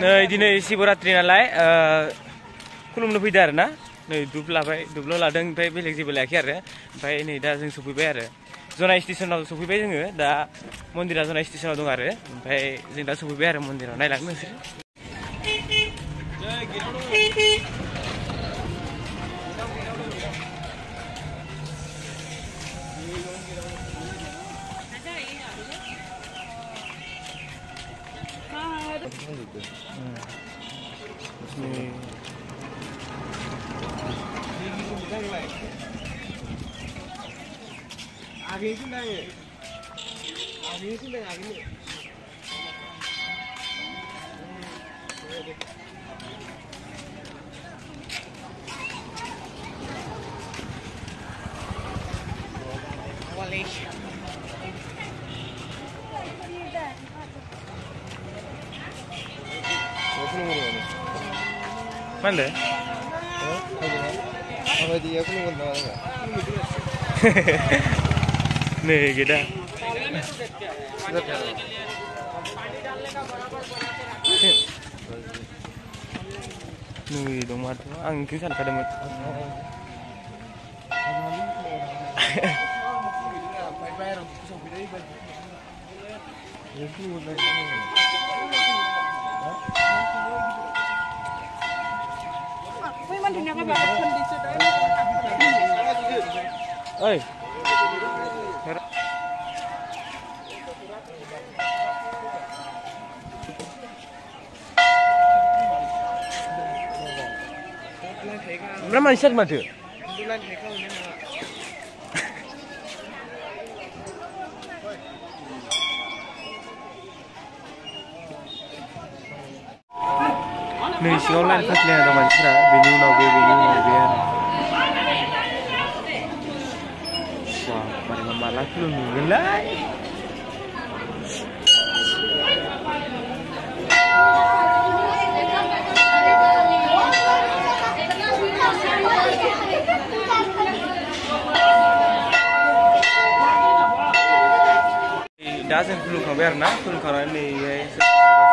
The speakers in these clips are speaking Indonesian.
नै दिनै शिवरात्रि नालाय खुलुमनो फैदो आरो ना? नै दुब लाबाय दुबल' लादों ओमफ्राय बेलेग जेबो लायाखै आरो। ओमफ्राय नै दा जों सफैबाय आरो। जनाय स्टेसनाव सफैबाय जोङो दा मन्दिरा जनाय स्टेसनाव दं आरो। ओमफ्राय जों दा सफैबाय आरो मन्दिराव नायलांनो नोंसोर। 때. 네. 아기 신당에 아기 신당에 아기네. Malaysia. Nih, gila! ơi Mana manusia mà mana? Bulan mereka ini Nơi siêu lan phát lên là mình sẽ bị nhiêu nào về bị nhiêu nào về Wah, pada malah belum nungguin दा जों खुलुमखांबाय आरो ना खुलुमखांनानै नैहाय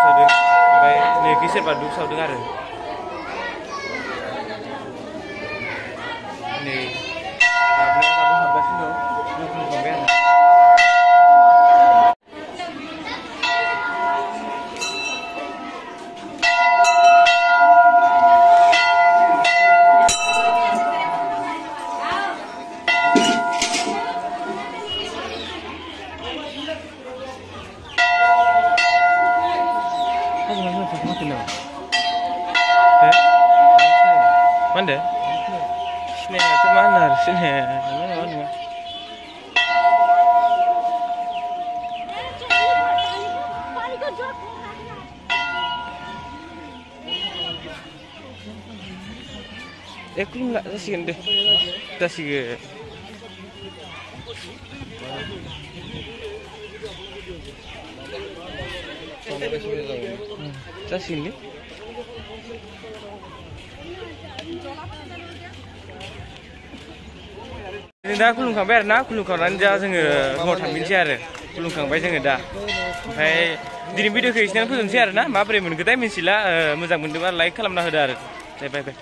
सावदों ओमफ्य नैखि सोरबा दुब सावदों आरो नै Mana? Sini itu mana? Sini. Mana mana? Eh, aku nggak tasik deh. Tasik. Tasik ni. जों दा खुलुमखांबाय आरो ना खुलुमखांनानै दा जोङो रुमाव थांफिनसै आरो खुलुमखांबाय जोङो दा ओमफ्राय दिनै भिडिअखौ एसेयावनो फोजोबनोसै आरो ना माबोरै मोनखोथाय मिथिला ओ, मोजां मोनदोंबा लाइक खालामना होदो आरो दे बाय बाय